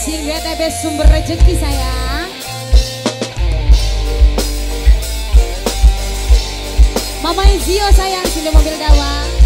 Sing BTB sumber rezeki sayang. Mama Izio sayang sini mobil dawa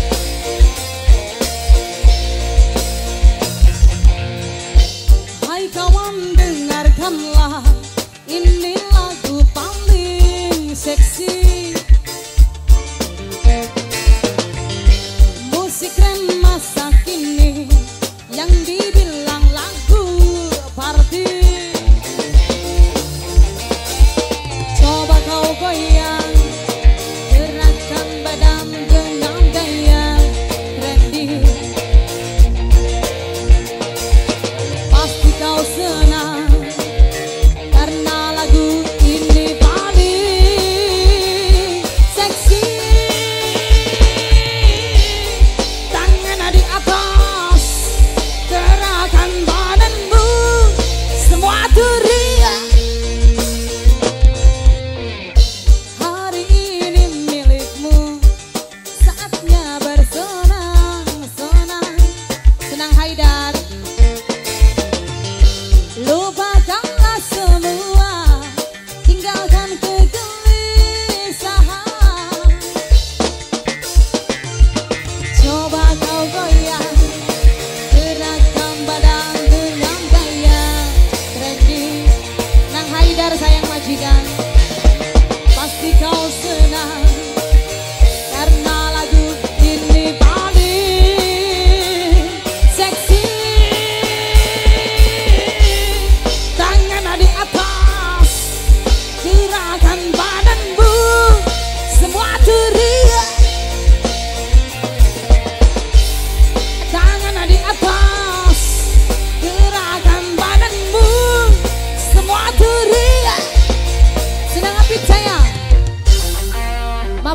Semua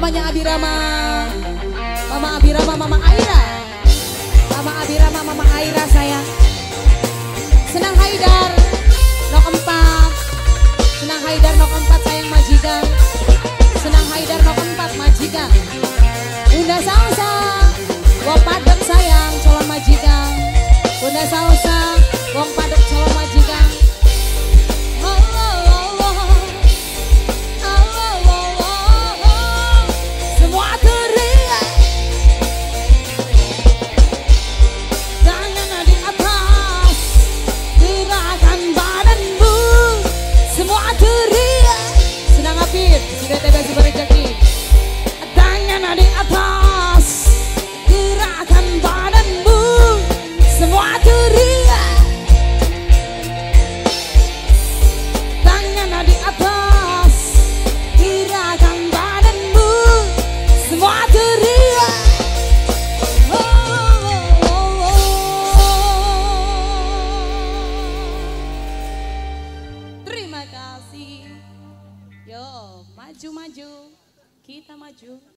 Mamanya Abirama. Mama Abirama, Mama Aira. Mama Abirama, Mama Aira saya. Senang Haidar Nok empat. Senang Haidar nok empat sayang majikan. Senang Haidar nok empat majikan. Bunda Salsa padek sayang calon majikan. Bunda Salsa rezeki Tangan atas Gerakan Semua teriak Tangan atas Gerakan Semua oh. Terima kasih Yo, maju-maju. Kita maju